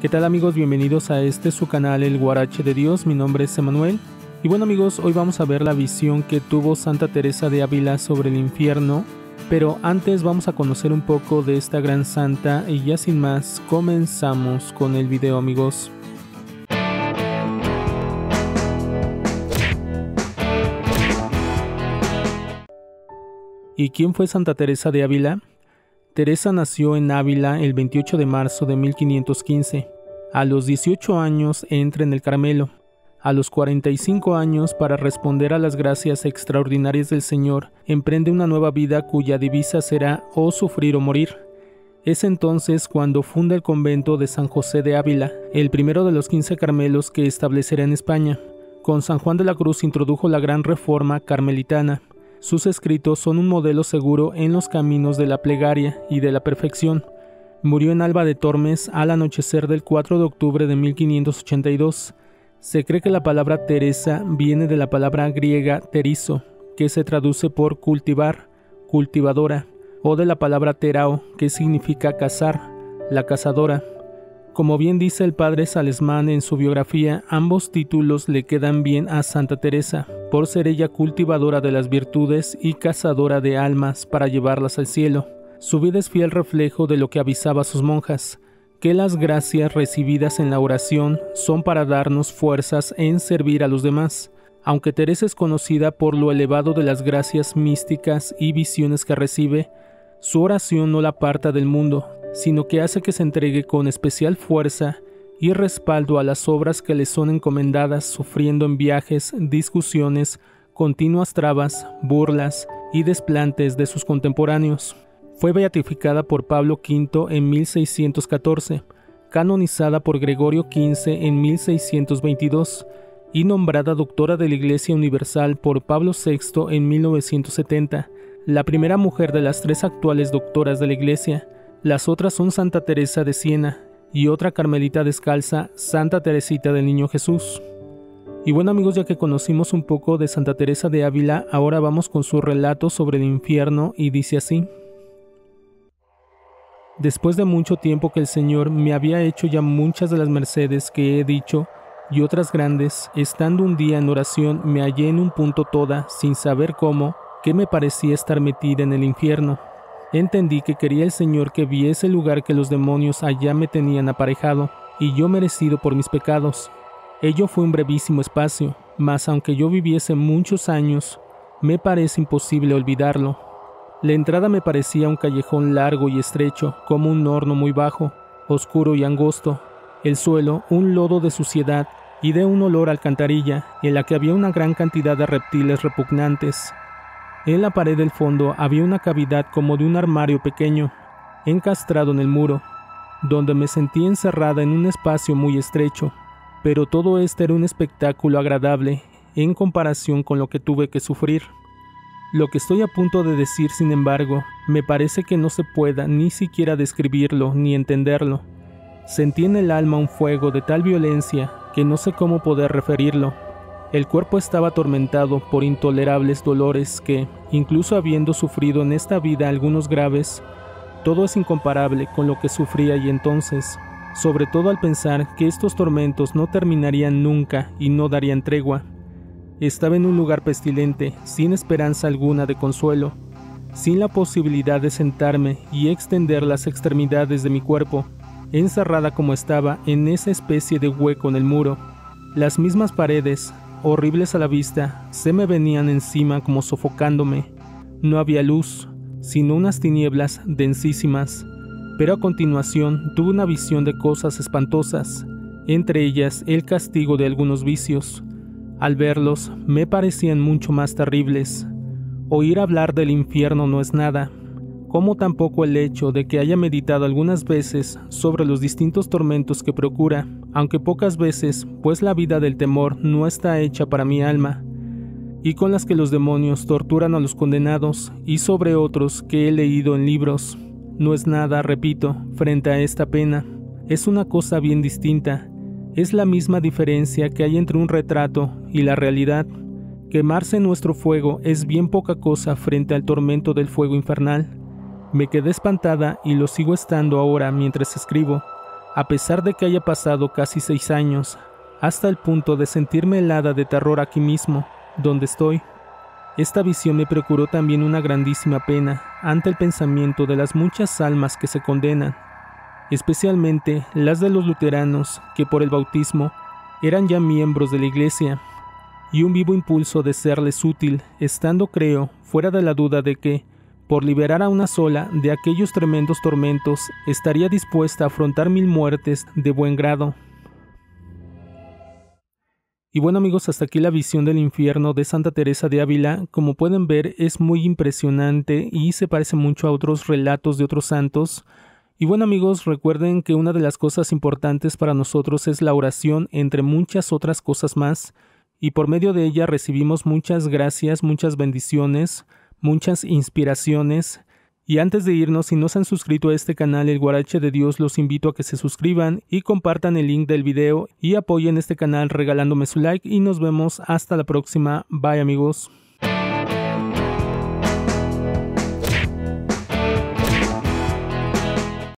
¿Qué tal amigos? Bienvenidos a este su canal El Guarache de Dios, mi nombre es Emanuel. Y bueno amigos, hoy vamos a ver la visión que tuvo Santa Teresa de Ávila sobre el infierno. Pero antes vamos a conocer un poco de esta gran santa y ya sin más, comenzamos con el video amigos. ¿Y quién fue Santa Teresa de Ávila? Teresa nació en Ávila el 28 de marzo de 1515. A los 18 años entra en el Carmelo. A los 45 años, para responder a las gracias extraordinarias del Señor, emprende una nueva vida cuya divisa será o sufrir o morir. Es entonces cuando funda el convento de San José de Ávila, el primero de los 15 Carmelos que establecerá en España. Con San Juan de la Cruz introdujo la gran reforma carmelitana, sus escritos son un modelo seguro en los caminos de la plegaria y de la perfección. Murió en Alba de Tormes al anochecer del 4 de octubre de 1582. Se cree que la palabra Teresa viene de la palabra griega terizo, que se traduce por cultivar, cultivadora, o de la palabra terao, que significa cazar, la cazadora. Como bien dice el padre Salesman en su biografía, ambos títulos le quedan bien a Santa Teresa, por ser ella cultivadora de las virtudes y cazadora de almas para llevarlas al cielo. Su vida es fiel reflejo de lo que avisaba a sus monjas, que las gracias recibidas en la oración son para darnos fuerzas en servir a los demás. Aunque Teresa es conocida por lo elevado de las gracias místicas y visiones que recibe, su oración no la aparta del mundo, sino que hace que se entregue con especial fuerza y respaldo a las obras que le son encomendadas, sufriendo en viajes, discusiones, continuas trabas, burlas y desplantes de sus contemporáneos. Fue beatificada por Pablo V en 1614, canonizada por Gregorio XV en 1622 y nombrada doctora de la Iglesia Universal por Pablo VI en 1970, la primera mujer de las tres actuales doctoras de la Iglesia, las otras son Santa Teresa de Siena y otra carmelita descalza, Santa Teresita del Niño Jesús. Y bueno amigos, ya que conocimos un poco de Santa Teresa de Ávila, ahora vamos con su relato sobre el infierno y dice así. Después de mucho tiempo que el Señor me había hecho ya muchas de las mercedes que he dicho, y otras grandes, estando un día en oración me hallé en un punto toda, sin saber cómo, que me parecía estar metida en el infierno Entendí que quería el Señor que viese el lugar que los demonios allá me tenían aparejado, y yo merecido por mis pecados. Ello fue un brevísimo espacio, mas aunque yo viviese muchos años, me parece imposible olvidarlo. La entrada me parecía un callejón largo y estrecho, como un horno muy bajo, oscuro y angosto. El suelo, un lodo de suciedad y de un olor a alcantarilla, en la que había una gran cantidad de reptiles repugnantes, en la pared del fondo había una cavidad como de un armario pequeño, encastrado en el muro, donde me sentí encerrada en un espacio muy estrecho, pero todo esto era un espectáculo agradable en comparación con lo que tuve que sufrir. Lo que estoy a punto de decir, sin embargo, me parece que no se pueda ni siquiera describirlo ni entenderlo. Sentí en el alma un fuego de tal violencia que no sé cómo poder referirlo. El cuerpo estaba atormentado por intolerables dolores que, incluso habiendo sufrido en esta vida algunos graves, todo es incomparable con lo que sufría y entonces, sobre todo al pensar que estos tormentos no terminarían nunca y no darían tregua. Estaba en un lugar pestilente, sin esperanza alguna de consuelo, sin la posibilidad de sentarme y extender las extremidades de mi cuerpo, encerrada como estaba en esa especie de hueco en el muro. Las mismas paredes, horribles a la vista, se me venían encima como sofocándome. No había luz, sino unas tinieblas densísimas, pero a continuación tuve una visión de cosas espantosas, entre ellas el castigo de algunos vicios. Al verlos, me parecían mucho más terribles. Oír hablar del infierno no es nada, como tampoco el hecho de que haya meditado algunas veces sobre los distintos tormentos que procura, aunque pocas veces, pues la vida del temor no está hecha para mi alma, y con las que los demonios torturan a los condenados, y sobre otros que he leído en libros. No es nada, repito, frente a esta pena. Es una cosa bien distinta. Es la misma diferencia que hay entre un retrato y la realidad. Quemarse en nuestro fuego es bien poca cosa frente al tormento del fuego infernal. Me quedé espantada y lo sigo estando ahora mientras escribo. a pesar de que haya pasado casi seis años, hasta el punto de sentirme helada de terror aquí mismo, donde estoy. Esta visión me procuró también una grandísima pena ante el pensamiento de las muchas almas que se condenan, especialmente las de los luteranos que por el bautismo eran ya miembros de la iglesia, y un vivo impulso de serles útil, estando creo fuera de la duda de que, por liberar a una sola de aquellos tremendos tormentos, estaría dispuesta a afrontar mil muertes de buen grado. Y bueno amigos, hasta aquí la visión del infierno de Santa Teresa de Ávila. Como pueden ver, es muy impresionante y se parece mucho a otros relatos de otros santos. Y bueno amigos, recuerden que una de las cosas importantes para nosotros es la oración, entre muchas otras cosas más, y por medio de ella recibimos muchas gracias, muchas bendiciones, muchas inspiraciones. Y antes de irnos, si no se han suscrito a este canal El Guarache de Dios, los invito a que se suscriban y compartan el link del video y apoyen este canal regalándome su like y nos vemos hasta la próxima. Bye amigos.